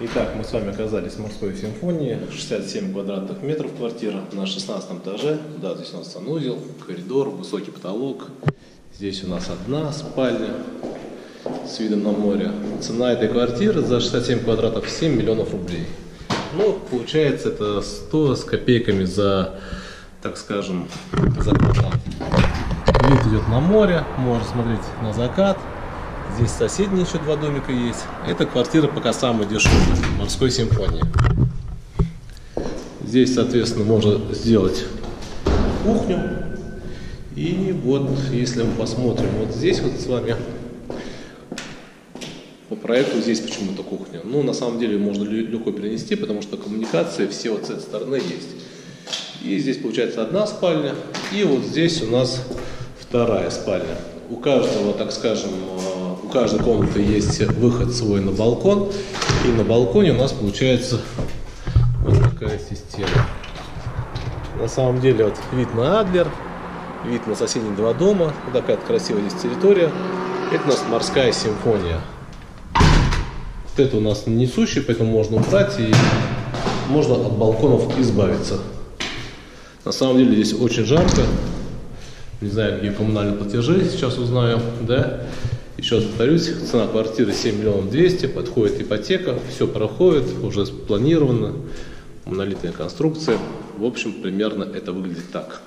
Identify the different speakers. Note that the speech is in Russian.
Speaker 1: Итак, мы с вами оказались в морской симфонии. 67 квадратных метров квартира на 16 этаже. Да, здесь у нас санузел, коридор, высокий потолок. Здесь у нас одна спальня с видом на море. Цена этой квартиры за 67 квадратов 7 миллионов рублей. Ну, получается это 100 с копейками за, так скажем, за квадрат. Вид идет на море, можно смотреть на закат. Здесь соседние еще два домика есть. Эта квартира пока самая дешевая, морской симфонии. Здесь, соответственно, можно сделать кухню. И вот, если мы посмотрим вот здесь вот с вами, по проекту здесь почему-то кухня. Ну, на самом деле, можно легко перенести, потому что коммуникации все вот с этой стороны есть. И здесь получается одна спальня, и вот здесь у нас вторая спальня. У каждого, так скажем, у каждой комнаты есть выход свой на балкон. И на балконе у нас получается вот такая система. На самом деле вот вид на Адлер, вид на соседние два дома. Вот такая красивая здесь территория. Это у нас морская симфония. Вот это у нас несущий, поэтому можно убрать и можно от балконов избавиться. На самом деле здесь очень жарко. Не знаю, какие коммунальные платежи, сейчас узнаю, да. Еще раз повторюсь, цена квартиры 7 миллионов 200, подходит ипотека, все проходит, уже спланировано, монолитная конструкция. В общем, примерно это выглядит так.